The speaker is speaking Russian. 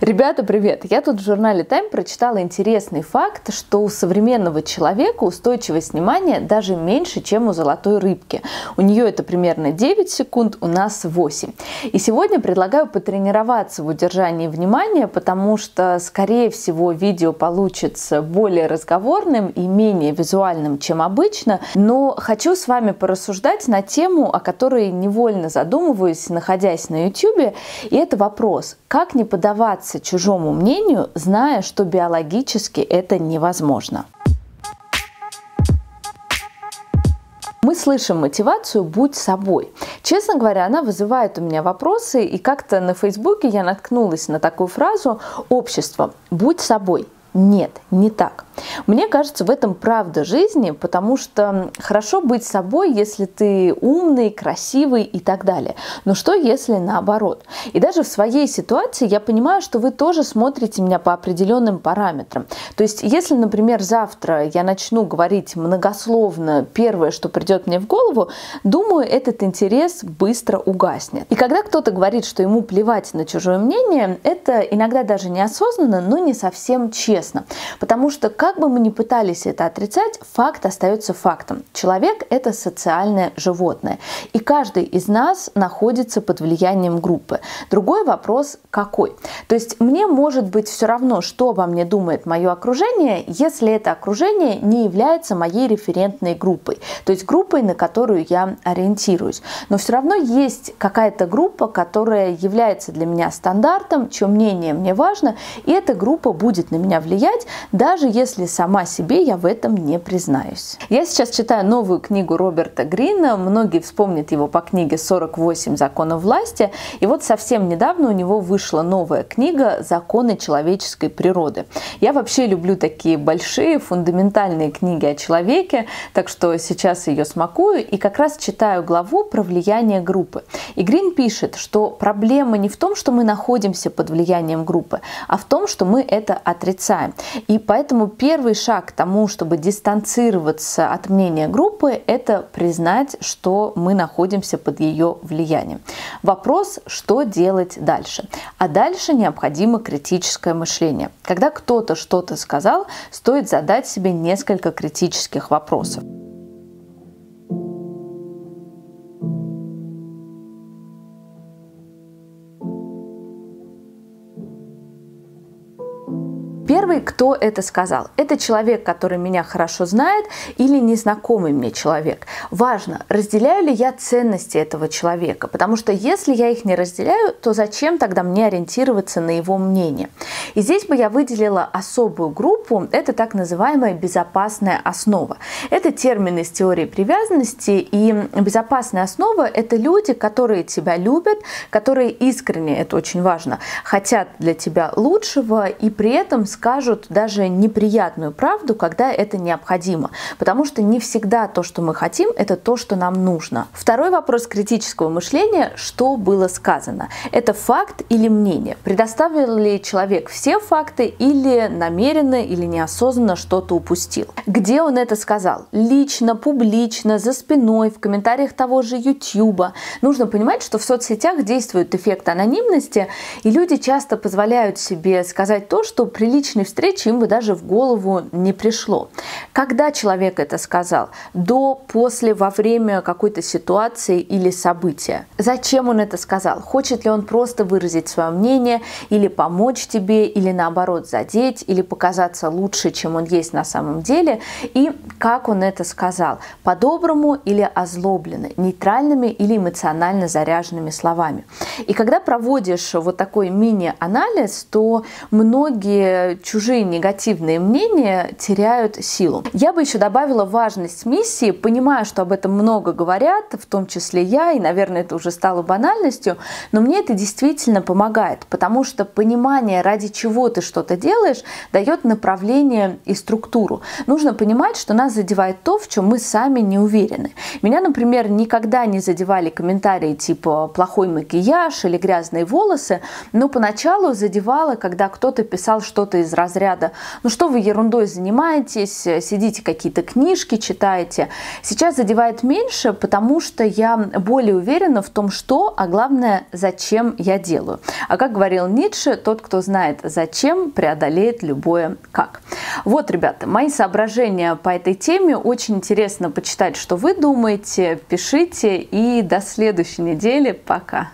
Ребята, привет! Я тут в журнале Time прочитала интересный факт, что у современного человека устойчивость внимания даже меньше, чем у золотой рыбки. У нее это примерно 9 секунд, у нас 8. И сегодня предлагаю потренироваться в удержании внимания, потому что, скорее всего, видео получится более разговорным и менее визуальным, чем обычно. Но хочу с вами порассуждать на тему, о которой невольно задумываюсь, находясь на YouTube. И это вопрос, как не подаваться поддаться чужому мнению, зная, что биологически это невозможно. Мы слышим мотивацию «будь собой». Честно говоря, она вызывает у меня вопросы, и как-то на Фейсбуке я наткнулась на такую фразу «общество, будь собой». Нет, не так. Мне кажется, в этом правда жизни, потому что хорошо быть собой, если ты умный, красивый и так далее. Но что, если наоборот? И даже в своей ситуации я понимаю, что вы тоже смотрите меня по определенным параметрам. То есть, если, например, завтра я начну говорить многословно первое, что придет мне в голову, думаю, этот интерес быстро угаснет. И когда кто-то говорит, что ему плевать на чужое мнение, это иногда даже неосознанно, но не совсем честно. Потому что как бы мы ни пытались это отрицать, факт остается фактом. Человек – это социальное животное. И каждый из нас находится под влиянием группы. Другой вопрос – какой? То есть мне может быть все равно, что обо мне думает мое окружение, если это окружение не является моей референтной группой, то есть группой, на которую я ориентируюсь. Но все равно есть какая-то группа, которая является для меня стандартом, чье мнение мне важно, и эта группа будет на меня влиять, даже если сама себе я в этом не признаюсь. Я сейчас читаю новую книгу Роберта Грина. Многие вспомнят его по книге «48 законов власти». И вот совсем недавно у него вышла новая книга «Законы человеческой природы». Я вообще люблю такие большие фундаментальные книги о человеке, так что сейчас ее смакую и как раз читаю главу про влияние группы. И Грин пишет, что проблема не в том, что мы находимся под влиянием группы, а в том, что мы это отрицаем. И поэтому первый шаг к тому, чтобы дистанцироваться от мнения группы, это признать, что мы находимся под ее влиянием. Вопрос, что делать дальше. А дальше необходимо критическое мышление. Когда кто-то что-то сказал, стоит задать себе несколько критических вопросов. Первый, кто это сказал, это человек, который меня хорошо знает или незнакомый мне человек. Важно, разделяю ли я ценности этого человека, потому что если я их не разделяю, то зачем тогда мне ориентироваться на его мнение? И здесь бы я выделила особую группу, это так называемая безопасная основа. Это термин из теории привязанности, и безопасная основа – это люди, которые тебя любят, которые искренне, это очень важно, хотят для тебя лучшего и при этом скажут даже неприятную правду, когда это необходимо. Потому что не всегда то, что мы хотим, это то, что нам нужно. Второй вопрос критического мышления – что было сказано? Это факт или мнение? Предоставил ли человек все факты или намеренно или неосознанно что-то упустил? Где он это сказал? Лично, публично, за спиной, в комментариях того же YouTube. Нужно понимать, что в соцсетях действует эффект анонимности, и люди часто позволяют себе сказать то, что прилично личной встречи им бы даже в голову не пришло. Когда человек это сказал? До, после, во время какой-то ситуации или события? Зачем он это сказал? Хочет ли он просто выразить свое мнение или помочь тебе, или наоборот задеть, или показаться лучше, чем он есть на самом деле? И как он это сказал? По-доброму или озлобленно? Нейтральными или эмоционально заряженными словами? И когда проводишь вот такой мини-анализ, то многие чужие негативные мнения теряют силу. Я бы еще добавила важность миссии, понимая, что об этом много говорят, в том числе я, и, наверное, это уже стало банальностью, но мне это действительно помогает, потому что понимание, ради чего ты что-то делаешь, дает направление и структуру. Нужно понимать, что нас задевает то, в чем мы сами не уверены. Меня, например, никогда не задевали комментарии типа «плохой макияж» или «грязные волосы», но поначалу задевало, когда кто-то писал что-то из разряда, ну что вы ерундой занимаетесь, сидите какие-то книжки читаете. Сейчас задевает меньше, потому что я более уверена в том, что, а главное, зачем я делаю. А как говорил Ницше, тот, кто знает зачем, преодолеет любое как. Вот, ребята, мои соображения по этой теме. Очень интересно почитать, что вы думаете. Пишите и до следующей недели. Пока.